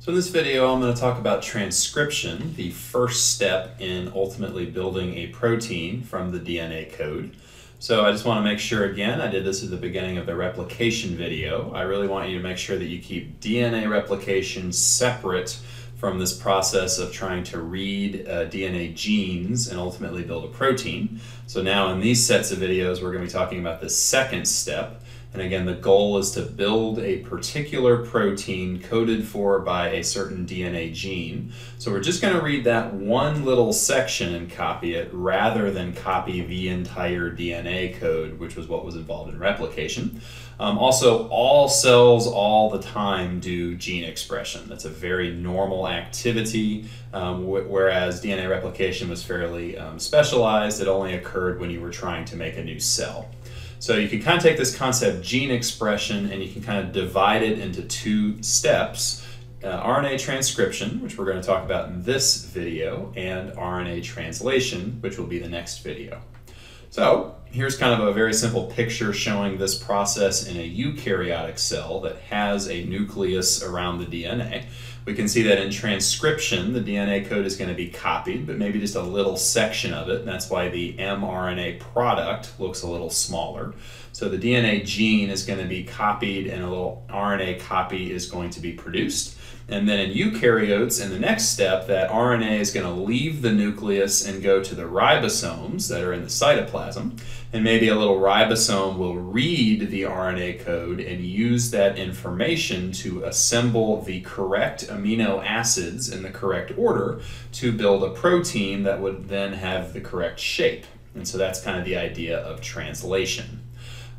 So in this video, I'm going to talk about transcription, the first step in ultimately building a protein from the DNA code. So I just want to make sure again, I did this at the beginning of the replication video. I really want you to make sure that you keep DNA replication separate from this process of trying to read uh, DNA genes and ultimately build a protein. So now in these sets of videos, we're going to be talking about the second step, and again, the goal is to build a particular protein coded for by a certain DNA gene. So we're just going to read that one little section and copy it rather than copy the entire DNA code, which was what was involved in replication. Um, also, all cells all the time do gene expression. That's a very normal activity, um, whereas DNA replication was fairly um, specialized. It only occurred when you were trying to make a new cell. So you can kind of take this concept gene expression and you can kind of divide it into two steps. Uh, RNA transcription, which we're going to talk about in this video, and RNA translation, which will be the next video. So here's kind of a very simple picture showing this process in a eukaryotic cell that has a nucleus around the DNA. We can see that in transcription, the DNA code is going to be copied, but maybe just a little section of it. That's why the mRNA product looks a little smaller. So the DNA gene is going to be copied and a little RNA copy is going to be produced. And then in eukaryotes, in the next step, that RNA is going to leave the nucleus and go to the ribosomes that are in the cytoplasm. And maybe a little ribosome will read the RNA code and use that information to assemble the correct amino acids in the correct order to build a protein that would then have the correct shape. And so that's kind of the idea of translation.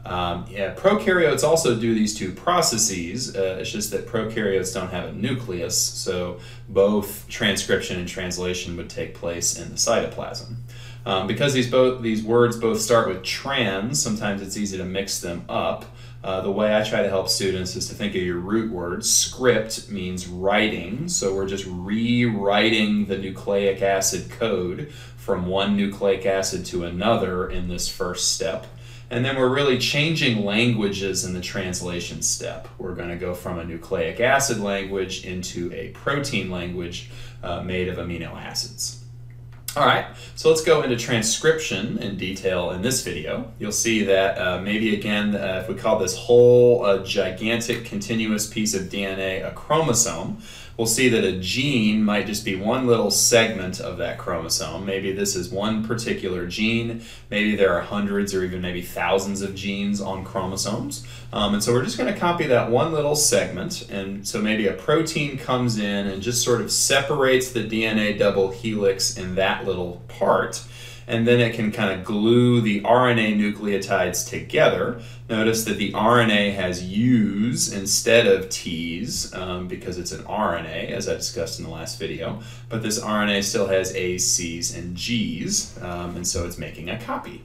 Um, yeah, prokaryotes also do these two processes. Uh, it's just that prokaryotes don't have a nucleus, so both transcription and translation would take place in the cytoplasm. Um, because these both these words both start with trans, sometimes it's easy to mix them up. Uh, the way I try to help students is to think of your root words. Script means writing, so we're just rewriting the nucleic acid code from one nucleic acid to another in this first step. And then we're really changing languages in the translation step. We're going to go from a nucleic acid language into a protein language uh, made of amino acids. All right, so let's go into transcription in detail in this video. You'll see that uh, maybe again, uh, if we call this whole uh, gigantic continuous piece of DNA a chromosome, we'll see that a gene might just be one little segment of that chromosome. Maybe this is one particular gene. Maybe there are hundreds or even maybe thousands of genes on chromosomes. Um, and so we're just going to copy that one little segment. And so maybe a protein comes in and just sort of separates the DNA double helix in that little part and then it can kind of glue the RNA nucleotides together. Notice that the RNA has U's instead of T's um, because it's an RNA, as I discussed in the last video, but this RNA still has A's, C's, and G's, um, and so it's making a copy.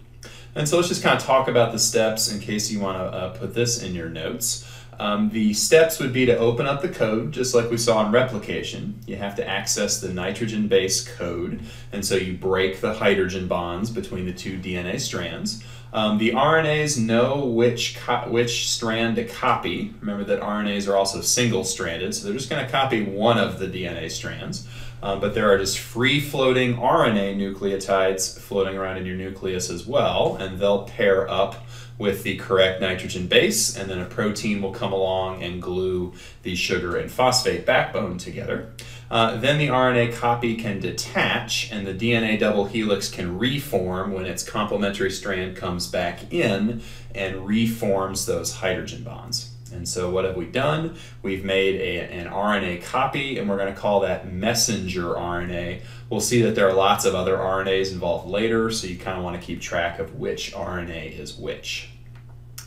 And so let's just kind of talk about the steps in case you want to uh, put this in your notes. Um, the steps would be to open up the code, just like we saw in replication. You have to access the nitrogen base code, and so you break the hydrogen bonds between the two DNA strands. Um, the RNAs know which, which strand to copy. Remember that RNAs are also single-stranded, so they're just going to copy one of the DNA strands. Um, but there are just free-floating RNA nucleotides floating around in your nucleus as well, and they'll pair up with the correct nitrogen base, and then a protein will come along and glue the sugar and phosphate backbone together. Uh, then the RNA copy can detach, and the DNA double helix can reform when its complementary strand comes back in and reforms those hydrogen bonds. And so what have we done? We've made a, an RNA copy, and we're going to call that messenger RNA. We'll see that there are lots of other RNAs involved later, so you kind of want to keep track of which RNA is which.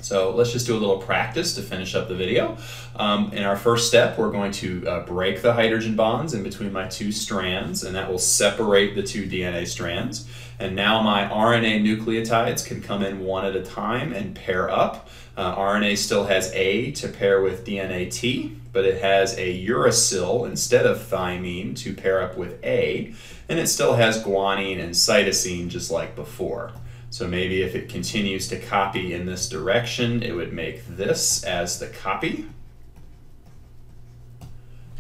So let's just do a little practice to finish up the video. Um, in our first step, we're going to uh, break the hydrogen bonds in between my two strands, and that will separate the two DNA strands. And now my RNA nucleotides can come in one at a time and pair up. Uh, RNA still has A to pair with DNA T, but it has a uracil instead of thymine to pair up with A, and it still has guanine and cytosine just like before. So maybe if it continues to copy in this direction, it would make this as the copy.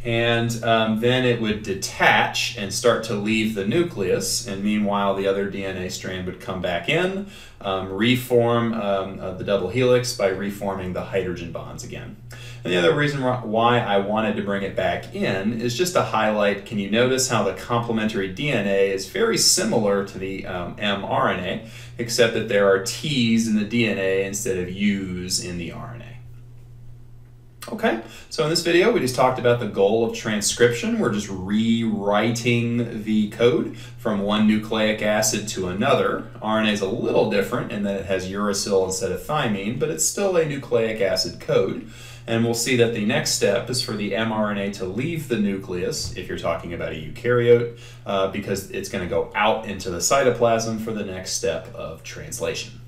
and um, then it would detach and start to leave the nucleus. And meanwhile, the other DNA strand would come back in, um, reform um, uh, the double helix by reforming the hydrogen bonds again. And the other reason why I wanted to bring it back in is just to highlight can you notice how the complementary DNA is very similar to the um, mRNA, except that there are T's in the DNA instead of U's in the RNA. Okay, so in this video we just talked about the goal of transcription. We're just rewriting the code from one nucleic acid to another. RNA is a little different in that it has uracil instead of thymine, but it's still a nucleic acid code. And we'll see that the next step is for the mRNA to leave the nucleus, if you're talking about a eukaryote, uh, because it's going to go out into the cytoplasm for the next step of translation.